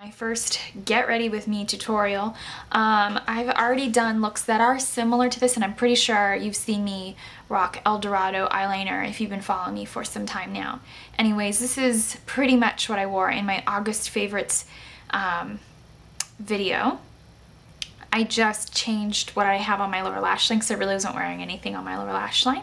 My first get ready with me tutorial. Um, I've already done looks that are similar to this and I'm pretty sure you've seen me rock El Dorado eyeliner if you've been following me for some time now. Anyways, this is pretty much what I wore in my August favorites um, video. I just changed what I have on my lower lash line because I really wasn't wearing anything on my lower lash line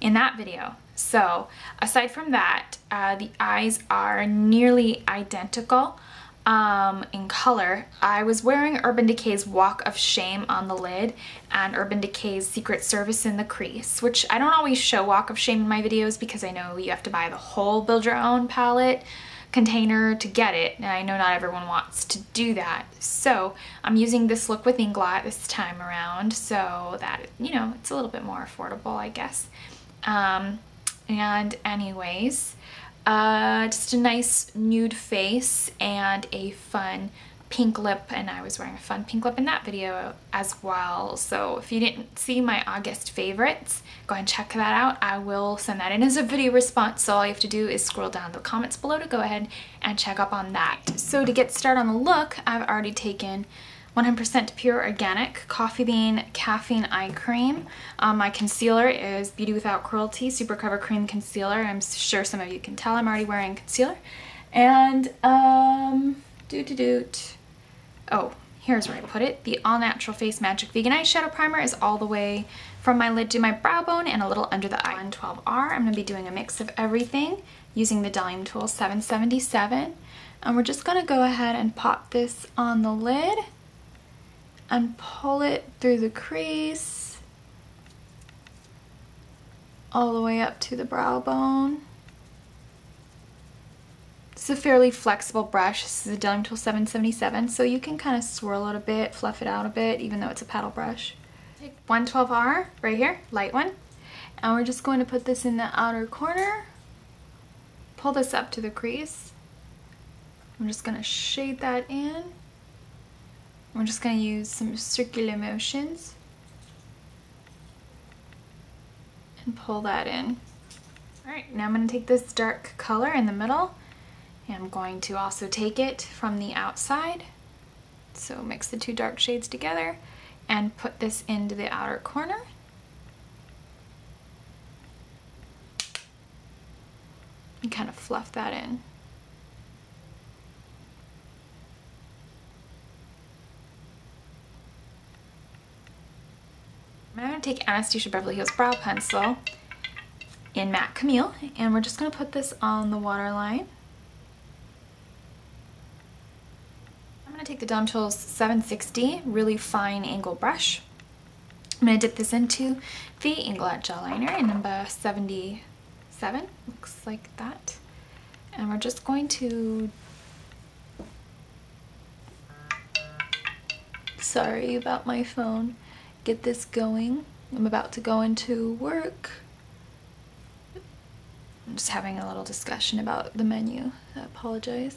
in that video. So aside from that, uh, the eyes are nearly identical um, in color. I was wearing Urban Decay's Walk of Shame on the lid and Urban Decay's Secret Service in the crease, which I don't always show Walk of Shame in my videos because I know you have to buy the whole Build Your Own palette container to get it and I know not everyone wants to do that so I'm using this look with Inglot this time around so that you know it's a little bit more affordable I guess um, and anyways uh, just a nice nude face and a fun pink lip and I was wearing a fun pink lip in that video as well. So if you didn't see my August favorites, go and check that out. I will send that in as a video response. So all you have to do is scroll down the comments below to go ahead and check up on that. So to get started on the look, I've already taken 100% pure organic coffee bean caffeine eye cream. Um, my concealer is Beauty Without Cruelty Super Cover Cream Concealer. I'm sure some of you can tell I'm already wearing concealer. And, um, doot doot. Oh, here's where I put it. The All Natural Face Magic Vegan Eyeshadow Primer is all the way from my lid to my brow bone and a little under the eye. 12R, I'm going to be doing a mix of everything using the Volume Tool 777. And we're just going to go ahead and pop this on the lid and pull it through the crease all the way up to the brow bone. Is a fairly flexible brush. This is a Volume Tool 777, so you can kind of swirl it a bit, fluff it out a bit, even though it's a paddle brush. Take 112R right here, light one, and we're just going to put this in the outer corner. Pull this up to the crease. I'm just going to shade that in. We're just going to use some circular motions and pull that in. Alright, now I'm going to take this dark color in the middle and I'm going to also take it from the outside. So mix the two dark shades together and put this into the outer corner. And kind of fluff that in. I'm going to take Anastasia Beverly Hills Brow Pencil in Matte Camille and we're just going to put this on the waterline. I'm going to take the Bdellium Tools 760 really fine angle brush. I'm going to dip this into the Inglot gel liner in number 77, looks like that. And we're just going to sorry about my phone get this going. I'm about to go into work. I'm just having a little discussion about the menu. I apologize.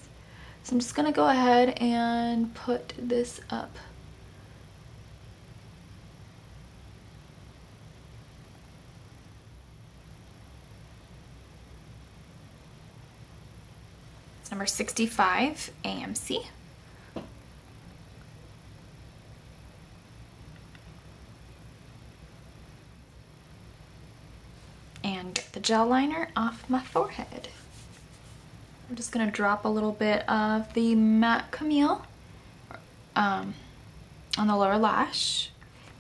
So I'm just gonna go ahead and put this up. It's number 65 AMC. and get the gel liner off my forehead. I'm just to drop a little bit of the Matte Camille um, on the lower lash.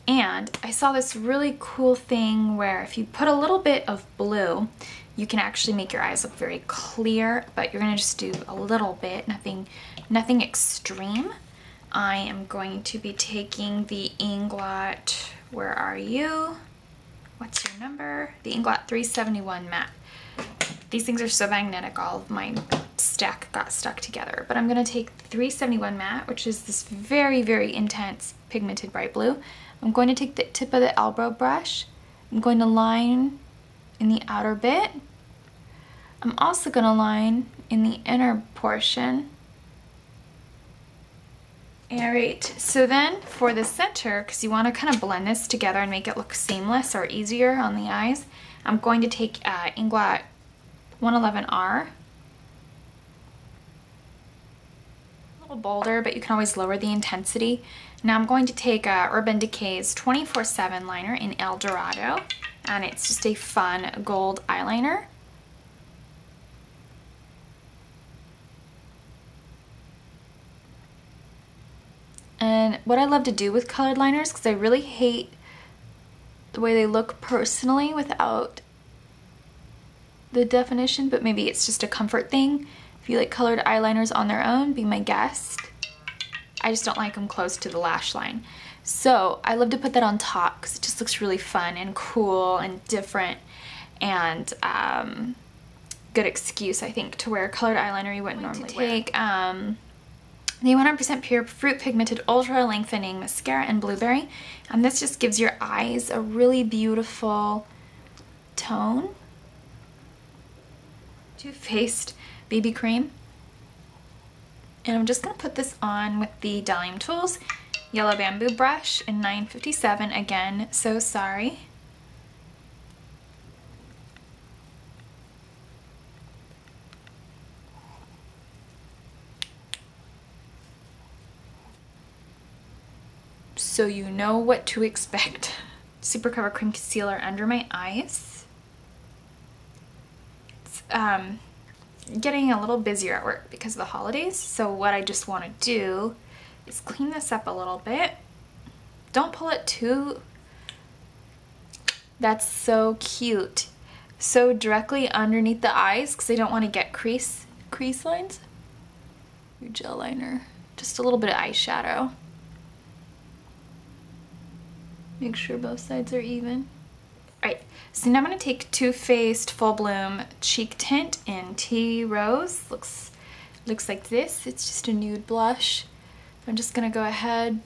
And I saw this really cool thing where if you put a little bit of blue, you can actually make your eyes look very clear, but you're to just do a little bit, nothing, nothing extreme. I am going to be taking the Inglot, where are you? What's your number? The Inglot 371 matte. These things are so magnetic, all of my stack got stuck together. But I'm gonna take 371 matte, which is this very, very intense pigmented bright blue. I'm going to take the tip of the elbow brush. I'm going to line in the outer bit. I'm also gonna line in the inner portion all right, so then for the center, because you want to kind of blend this together and make it look seamless or easier on the eyes, I'm going to take uh, Inglot 111R. A little bolder, but you can always lower the intensity. Now I'm going to take uh, Urban Decay's 24-7 liner in El Dorado, and it's just a fun gold eyeliner. And what I love to do with colored liners, because I really hate the way they look personally without the definition, but maybe it's just a comfort thing. If you like colored eyeliners on their own, be my guest. I just don't like them close to the lash line. So I love to put that on top because it just looks really fun and cool and different and um, good excuse, I think, to wear colored eyeliner you wouldn't normally take. Um, the 100% pure fruit pigmented ultra lengthening mascara in blueberry. And this just gives your eyes a really beautiful tone. Too Faced BB cream. And I'm just going to put this on with the Bdellium Tools. Yellow Bamboo brush in 957 again so sorry so you know what to expect. Super Cover Cream Concealer under my eyes. It's um, getting a little busier at work because of the holidays, so what I just want to do is clean this up a little bit. Don't pull it too... That's so cute. So directly underneath the eyes because I don't want to get crease crease lines. Your gel liner. Just a little bit of eyeshadow. Make sure both sides are even. Alright, so now I'm to take Too Faced Full Bloom Cheek Tint in Tea Rose. Looks, looks like this. It's just a nude blush. I'm just to go ahead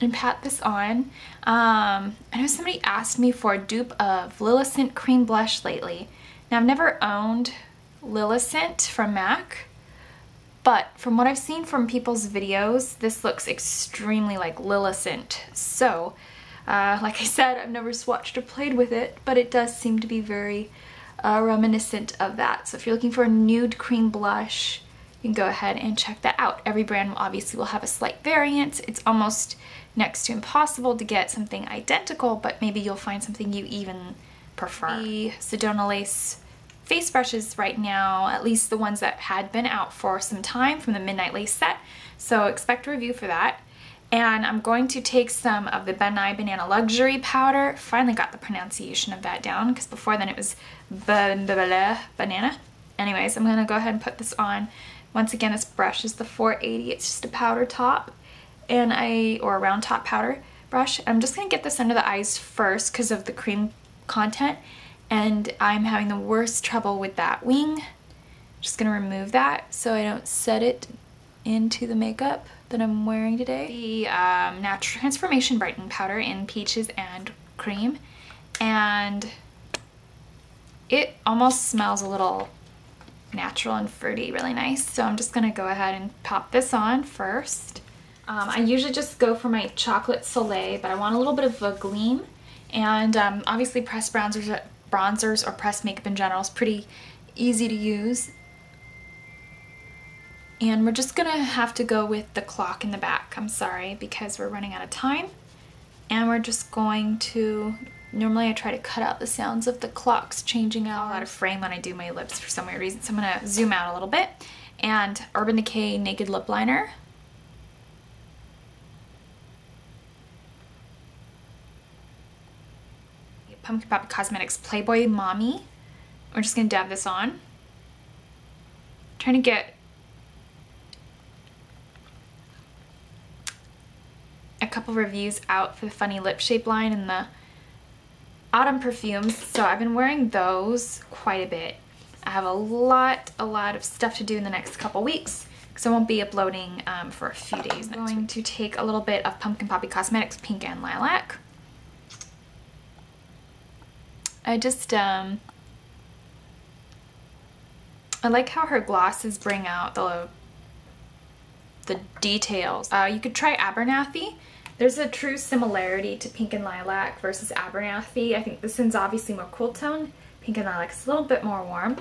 and pat this on. Um, I know somebody asked me for a dupe of Lillicent Cream Blush lately. Now I've never owned Lillicent from MAC. But from what I've seen from people's videos, this looks extremely like Lillicent. So, uh, like I said, I've never swatched or played with it, but it does seem to be very uh, reminiscent of that. So if you're looking for a nude cream blush, you can go ahead and check that out. Every brand obviously will have a slight variant. It's almost next to impossible to get something identical, but maybe you'll find something you even prefer. The Sedona Lace face brushes right now, at least the ones that had been out for some time from the Midnight Lace set. So expect a review for that. And I'm going to take some of the Ben Nye Banana Luxury Powder. Finally got the pronunciation of that down because before then it was banana. Anyways, I'm going to go ahead and put this on. Once again, this brush is the 480. It's just a powder top and I, or a round top powder brush. I'm just going to get this under the eyes first because of the cream content and I'm having the worst trouble with that wing. Just gonna remove that so I don't set it into the makeup that I'm wearing today. The um, Natural Transformation Brightening Powder in Peaches and Cream and it almost smells a little natural and fruity, really nice. So I'm just gonna go ahead and pop this on first. Um, I usually just go for my Chocolate Soleil, but I want a little bit of a gleam. And um, obviously pressed bronzers bronzers or pressed makeup in general is pretty easy to use. And we're just gonna have to go with the clock in the back. I'm sorry because we're running out of time. And we're just going to, normally I try to cut out the sounds of the clocks changing out. out of frame when I do my lips for some weird reason. So I'm gonna zoom out a little bit. And Urban Decay Naked Lip Liner. Pumpkin Pop Cosmetics Playboy Mommy. We're just going to dab this on. I'm trying to get a couple reviews out for the Funny Lip Shape line and the autumn perfumes. So I've been wearing those quite a bit. I have a lot, a lot of stuff to do in the next couple weeks because I won't be uploading um, for a few days. I'm going to take a little bit of Pumpkin Poppy Cosmetics Pink and Lilac. I just, um, I like how her glosses bring out the, the details. Uh, you could try Abernathy. There's a true similarity to Pink and Lilac versus Abernathy. I think this one's obviously more cool tone. Pink and Lilac is a little bit more warm.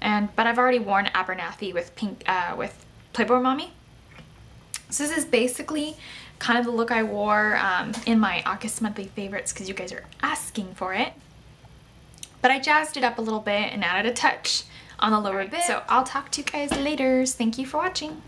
And But I've already worn Abernathy with pink uh, with Playboy Mommy. So this is basically kind of the look I wore um, in my August monthly favorites because you guys are asking for it. But I jazzed it up a little bit and added a touch on the lower bit. So I'll talk to you guys later. Thank you for watching.